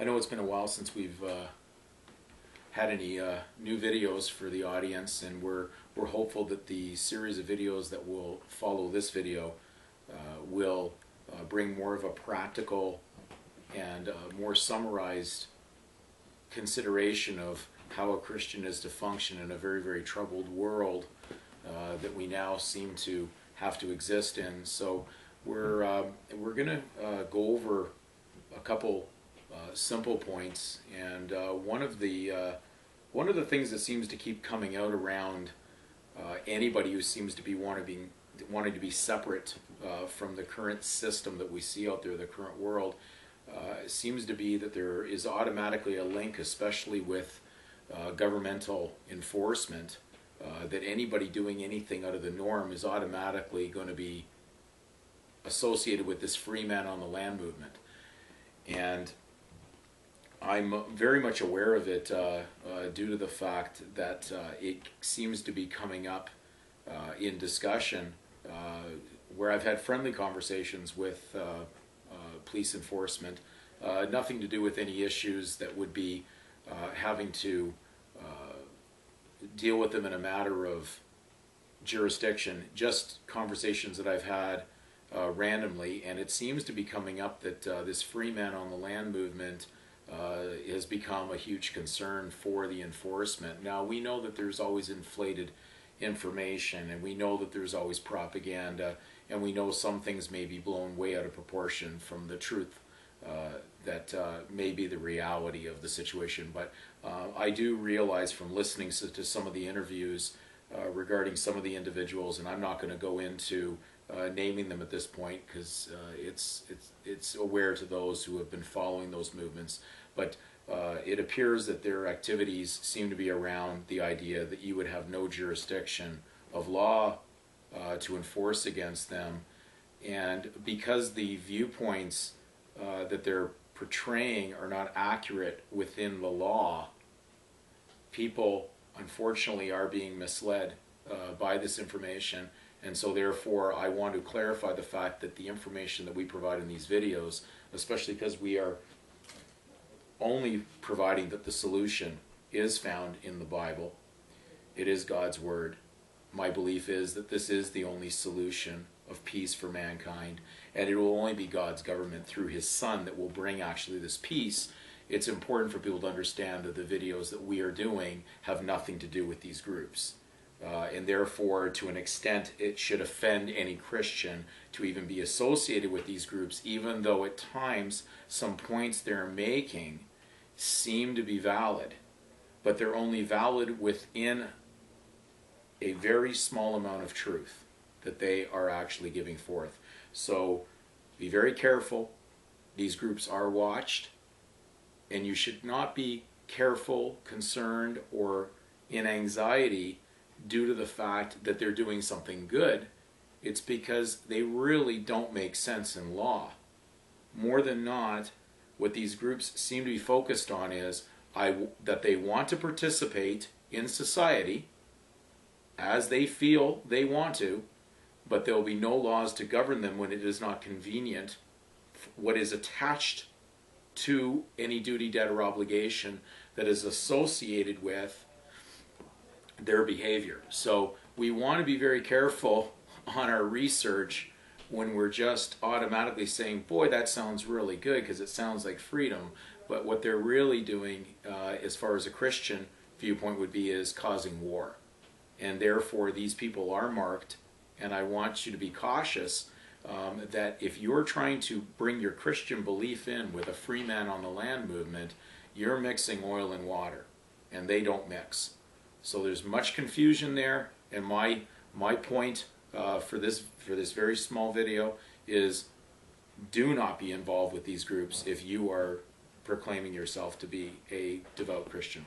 I know it's been a while since we've uh, had any uh, new videos for the audience, and we're we're hopeful that the series of videos that will follow this video uh, will uh, bring more of a practical and uh, more summarized consideration of how a Christian is to function in a very very troubled world uh, that we now seem to have to exist in. So we're um, we're gonna go over a couple simple points, and uh, one of the uh, one of the things that seems to keep coming out around uh, anybody who seems to be wanting to be, wanting to be separate uh, from the current system that we see out there, the current world, uh, seems to be that there is automatically a link, especially with uh, governmental enforcement, uh, that anybody doing anything out of the norm is automatically going to be associated with this free man on the land movement. And I'm very much aware of it uh, uh, due to the fact that uh, it seems to be coming up uh, in discussion uh, where I've had friendly conversations with police enforcement, nothing to do with any issues that would be having to deal with them in a matter of jurisdiction, just conversations that I've had uh, randomly, and it seems to be coming up that uh, this free man on the land movement uh, has become a huge concern for the enforcement. Now, we know that there's always inflated information, and we know that there's always propaganda, and we know some things may be blown way out of proportion from the truth uh, that uh, may be the reality of the situation. But uh, I do realize from listening to, some of the interviews uh, regarding some of the individuals, and I'm not going to go into uh, naming them at this point because uh, it's it's it's aware to those who have been following those movements. But uh, it appears that their activities seem to be around the idea that you would have no jurisdiction of law uh, to enforce against them, and because the viewpoints uh, that they're portraying are not accurate within the law, people unfortunately are being misled uh, by this information and so therefore, I want to clarify the fact that the information that we provide in these videos, especially because we are only providing that the solution is found in the Bible, it is God's Word. My belief is that this is the only solution of peace for mankind, and it will only be God's government through His Son that will bring actually this peace. It's important for people to understand that the videos that we are doing have nothing to do with these groups. Uh, and therefore, to an extent, it should offend any Christian to even be associated with these groups, even though at times some points they're making seem to be valid, but they're only valid within a very small amount of truth that they are actually giving forth. So be very careful. These groups are watched, and you should not be careful, concerned, or in anxiety due to the fact that they're doing something good. It's because they really don't make sense in law. More than not, what these groups seem to be focused on is I, that they want to participate in society as they feel they want to, but there will be no laws to govern them when it is not convenient. What is attached to any duty, debt, or obligation that is associated with their behavior. So we want to be very careful on our research when we're just automatically saying, boy, that sounds really good because it sounds like freedom. But what they're really doing, uh, as far as a Christian viewpoint would be, is causing war. And therefore, these people are marked. And I want you to be cautious um, that if you're trying to bring your Christian belief in with a free man on the land movement, you're mixing oil and water. And they don't mix. So there's much confusion there, and my my point uh, for this for this very small video is do not be involved with these groups if you are proclaiming yourself to be a devout Christian.